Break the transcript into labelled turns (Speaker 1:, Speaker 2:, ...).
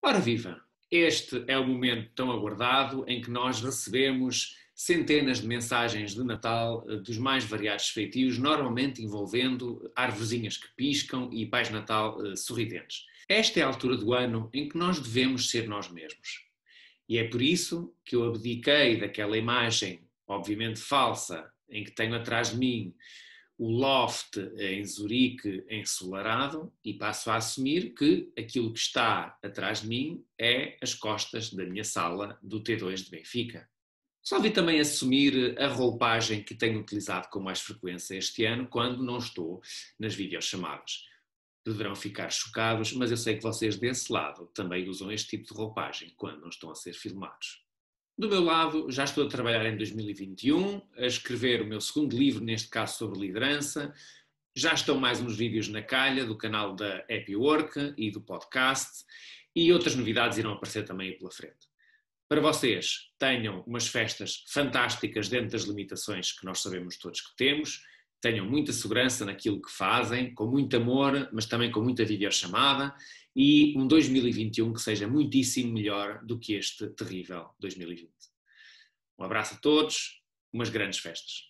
Speaker 1: Ora viva! Este é o momento tão aguardado em que nós recebemos centenas de mensagens de Natal eh, dos mais variados feitios, normalmente envolvendo arvorezinhas que piscam e Pais Natal uh, sorridentes. Esta é a altura do ano em que nós devemos ser nós mesmos. E é por isso que eu abdiquei daquela imagem, obviamente falsa, em que tenho atrás de mim o loft em Zurique ensolarado e passo a assumir que aquilo que está atrás de mim é as costas da minha sala do T2 de Benfica. Resolvi também assumir a roupagem que tenho utilizado com mais frequência este ano quando não estou nas videochamadas. Deverão ficar chocados, mas eu sei que vocês desse lado também usam este tipo de roupagem quando não estão a ser filmados. Do meu lado, já estou a trabalhar em 2021, a escrever o meu segundo livro, neste caso sobre liderança. Já estão mais uns vídeos na calha do canal da Happy Work e do podcast, e outras novidades irão aparecer também pela frente. Para vocês, tenham umas festas fantásticas dentro das limitações que nós sabemos todos que temos, tenham muita segurança naquilo que fazem, com muito amor, mas também com muita videochamada e um 2021 que seja muitíssimo melhor do que este terrível 2020. Um abraço a todos, umas grandes festas.